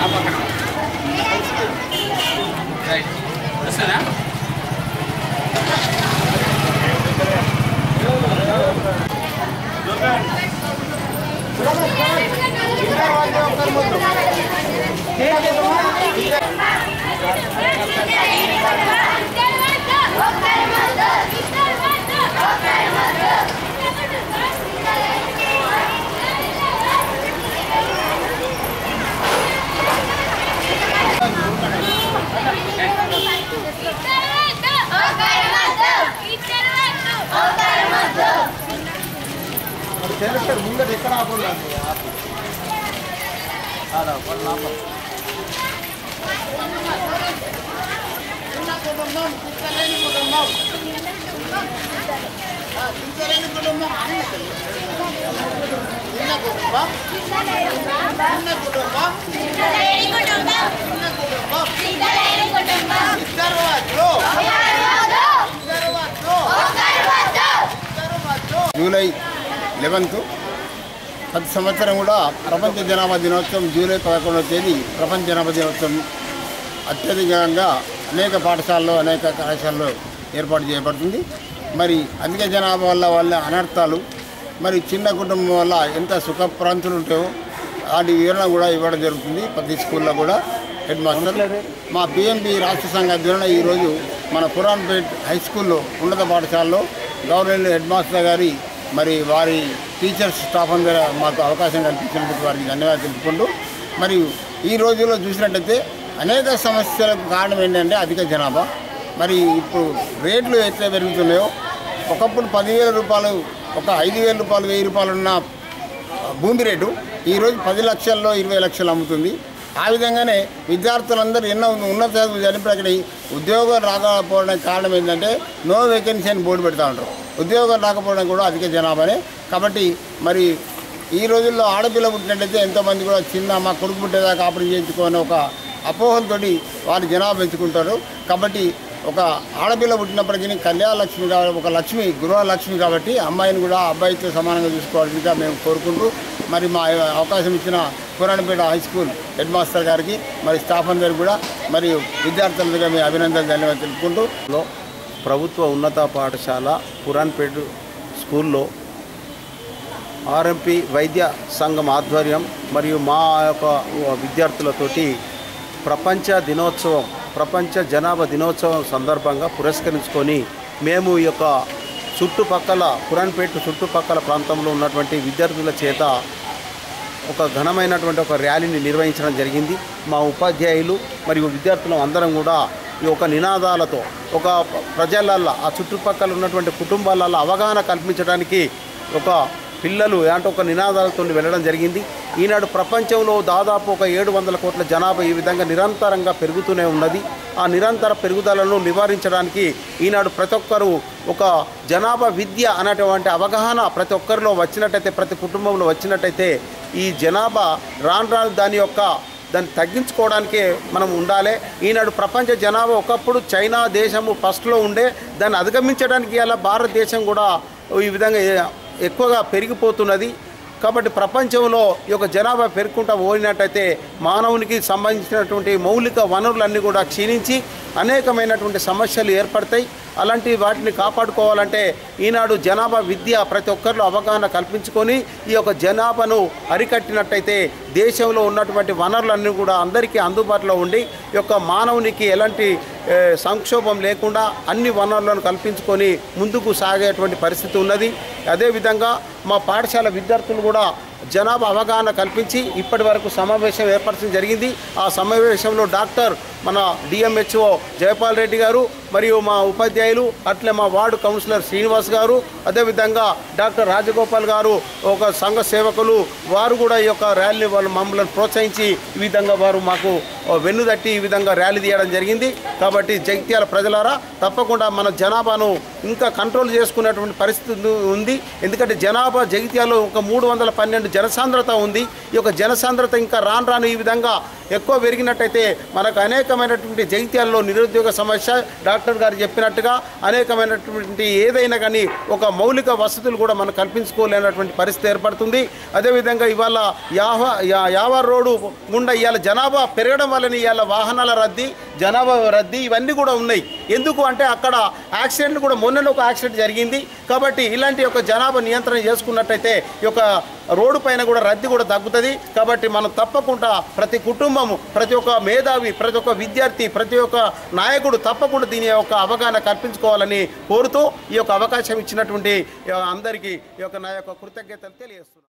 apakah? Baik. Pesan ya? Silakan. Director ముందర ఎక్కడ ఆపండి జూలై లెవెన్త్. ప్రతి సంవత్సరం కూడా ప్రపంచ జనాభా దినోత్సవం జూలై పదకొండవ తేదీ ప్రపంచ జనాభా దినోత్సవం. అత్యధికంగా అనేక పాఠశాలలో అనేక కళాశాలలో ఏర్పాటు చేయబడుతుంది. మరి అధిక జనాభా వల్ల వల్ల అనర్థాలు మరి చిన్న కుటుంబం వల్ల ఎంత సుఖప్రాంతులు ఉంటాయో వాటి వివరణ కూడా ఇవ్వడం జరుగుతుంది ప్రతి స్కూల్లో కూడా. హెడ్ మాస్టర్ మా పిఎంపి రాష్ట్ర సంఘ ఆధ్వర్యంలో ఈరోజు మన పురాణపేట్ హై స్కూల్లో ఉన్నత పాఠశాలలో గవర్నమెంట్ హెడ్ మాస్టర్ గారి మరి వారి టీచర్స్ స్టాఫ్ అందరూ మాకు అవకాశం కల్పించినందుకు వారికి ధన్యవాదాలు తెలుపుకుంటూ మరియు ఈ రోజుల్లో చూసినట్టయితే అనేక సమస్యలకు కారణం ఏంటంటే అధిక జనాభా. మరి ఇప్పుడు రేట్లు ఎట్లా పెరుగుతున్నాయో ఒకప్పుడు పదివేల రూపాయలు ఒక ఐదు వేల రూపాయలు వెయ్యి రూపాయలు ఉన్న భూమి రేటు ఈరోజు పది లక్షల్లో ఇరవై లక్షలు అమ్ముతుంది. ఆ విధంగానే విద్యార్థులందరూ ఎన్నో ఉన్నత చదువులు చనిపోయి అక్కడ ఉద్యోగం రాకపోవడానికి కారణం ఏంటంటే నో వేకెన్సీ అని బోర్డు పెడతా ఉంటారు. ఉద్యోగం రాకపోవడం కూడా అధిక జనాభానే. కాబట్టి మరి ఈ రోజుల్లో ఆడపిల్ల పుట్టినట్టయితే ఎంతోమంది కూడా చిన్న మా కొడుకు పుట్టేదాకా ఆపరేషన్ చేయించుకోని ఒక అపోహలతోటి వారి జనాభా పెంచుకుంటారు. కాబట్టి ఒక ఆడపిల్ల పుట్టినప్పటికీ కళ్యాణ లక్ష్మి కాబట్టి ఒక లక్ష్మి గృహలక్ష్మి కాబట్టి అమ్మాయిని కూడా అబ్బాయితో సమానంగా చూసుకోవాల్సిందిగా మేము కోరుకుంటూ మరి మా అవకాశం ఇచ్చిన Puranapeta high school head master గారికి మరి స్టాఫ్ అందరికి కూడా మరియు విద్యార్థులందరికీ మేము అభినందనలు ధన్యవాదాలు తెలుపుకుంటూ. లో ప్రభుత్వ ఉన్నత పాఠశాల పురాన్పేట స్కూల్లో ఆర్ఎంపీ వైద్య సంఘం ఆధ్వర్యం మరియు మా యొక్క విద్యార్థులతోటి ప్రపంచ దినోత్సవం ప్రపంచ జనాభా దినోత్సవం సందర్భంగా పురస్కరించుకొని మేము ఈ యొక్క చుట్టుపక్కల పురాన్పేట చుట్టుపక్కల ప్రాంతంలో ఉన్నటువంటి విద్యార్థుల చేత ఒక ఘనమైనటువంటి ఒక ర్యాలీని నిర్వహించడం జరిగింది. మా ఉపాధ్యాయులు మరియు విద్యార్థులు అందరం కూడా ఈ ఒక నినాదాలతో ఒక ప్రజలల్లో ఆ చుట్టుపక్కల ఉన్నటువంటి కుటుంబాలలో అవగాహన కల్పించడానికి ఒక పిల్లలు అంటే ఒక నినాదాలతో వెళ్ళడం జరిగింది. ఈనాడు ప్రపంచంలో దాదాపు ఒక ఏడు వందల కోట్ల జనాభా ఈ విధంగా నిరంతరంగా పెరుగుతూనే ఉన్నది. ఆ నిరంతర పెరుగుదలను నివారించడానికి ఈనాడు ప్రతి ఒక్కరూ ఒక జనాభా విద్య అనేటువంటి అవగాహన ప్రతి ఒక్కరిలో వచ్చినట్టయితే ప్రతి కుటుంబంలో వచ్చినట్టయితే ఈ జనాభా రాను రాను దాని యొక్క దాన్ని తగ్గించుకోవడానికే మనం ఉండాలి. ఈనాడు ప్రపంచ జనాభా ఒకప్పుడు చైనా దేశము ఫస్ట్లో ఉండే దాన్ని అధిగమించడానికి ఇలా భారతదేశం కూడా ఈ విధంగా ఎక్కువగా పెరిగిపోతున్నది. కాబట్టి ప్రపంచంలో ఈ యొక్క జనాభా పెరుగుకుంటా పోయినట్టయితే మానవునికి సంబంధించినటువంటి మౌలిక వనరులన్నీ కూడా క్షీణించి అనేకమైనటువంటి సమస్యలు ఏర్పడతాయి. అలాంటి వాటిని కాపాడుకోవాలంటే ఈనాడు జనాభా విద్య ప్రతి ఒక్కరిలో అవగాహన కల్పించుకొని ఈ యొక్క జనాభాను అరికట్టినట్టయితే దేశంలో ఉన్నటువంటి వనరులన్నీ కూడా అందరికీ అందుబాటులో ఉండి ఈ యొక్క మానవునికి ఎలాంటి సంక్షోభం లేకుండా అన్ని వనరులను కల్పించుకొని ముందుకు సాగేటువంటి పరిస్థితి ఉన్నది. అదేవిధంగా మా పాఠశాల విద్యార్థులు కూడా జనాభా అవగాహన కల్పించి ఇప్పటి వరకు సమావేశం ఏర్పరచడం జరిగింది. ఆ సమావేశంలో డాక్టర్ మన డిఎంహెచ్ఓ జయపాల్ రెడ్డి గారు మరియు మా ఉపాధ్యాయులు అట్లే మా వార్డు కౌన్సిలర్ శ్రీనివాస్ గారు అదేవిధంగా డాక్టర్ రాజగోపాల్ గారు ఒక సంఘ సేవకులు వారు కూడా ఈ యొక్క ర్యాలీని వాళ్ళు మమ్మల్ని ప్రోత్సహించి ఈ విధంగా వారు మాకు వెన్నుదట్టి ఈ విధంగా ర్యాలీ తీయడం జరిగింది. కాబట్టి జగిత్యాల ప్రజలారా తప్పకుండా మన జనాభాను ఇంకా కంట్రోల్ చేసుకునేటువంటి పరిస్థితి ఉంది- ఎందుకంటే జనాభా జగిత్యాలో ఒక మూడు వందల పన్నెండు జనసాంద్రత ఉంది. ఈ యొక్క జనసాంద్రత ఇంకా రాను రాను ఈ విధంగా ఎక్కువ పెరిగినట్టయితే మనకు అనేక అనేకమైనటువంటి జైత్యాల్లో నిరుద్యోగ సమస్య డాక్టర్ గారు చెప్పినట్టుగా అనేకమైనటువంటి ఏదైనా కానీ ఒక మౌలిక వసతులు కూడా మనం కల్పించుకోలేనటువంటి పరిస్థితి ఏర్పడుతుంది. అదేవిధంగా ఇవాళ యావ యా- యావర్ రోడ్డు గుండా ఇవాళ జనాభా పెరగడం వలన ఇవాళ వాహనాల రద్దీ జనాభా రద్దీ ఇవన్నీ కూడా ఉన్నాయి. ఎందుకు అంటే అక్కడ యాక్సిడెంట్లు కూడా మొన్ననే ఒక యాక్సిడెంట్ జరిగింది. కాబట్టి ఇలాంటి యొక్క జనాభా నియంత్రణ చేసుకున్నట్టయితే ఈ యొక్క రోడ్డు పైన కూడా రద్దీ కూడా తగ్గుతుంది. కాబట్టి మనం తప్పకుండా ప్రతి కుటుంబము ప్రతి ఒక్క మేధావి ప్రతి ఒక్క విద్యార్థి ప్రతి ఒక్క నాయకుడు తప్పకుండా దీని యొక్క అవగాహన కల్పించుకోవాలని కోరుతూ ఈ యొక్క అవకాశం ఇచ్చినటువంటి అందరికీ ఈ యొక్క నా యొక్క కృతజ్ఞతలు తెలియజేస్తున్నాను.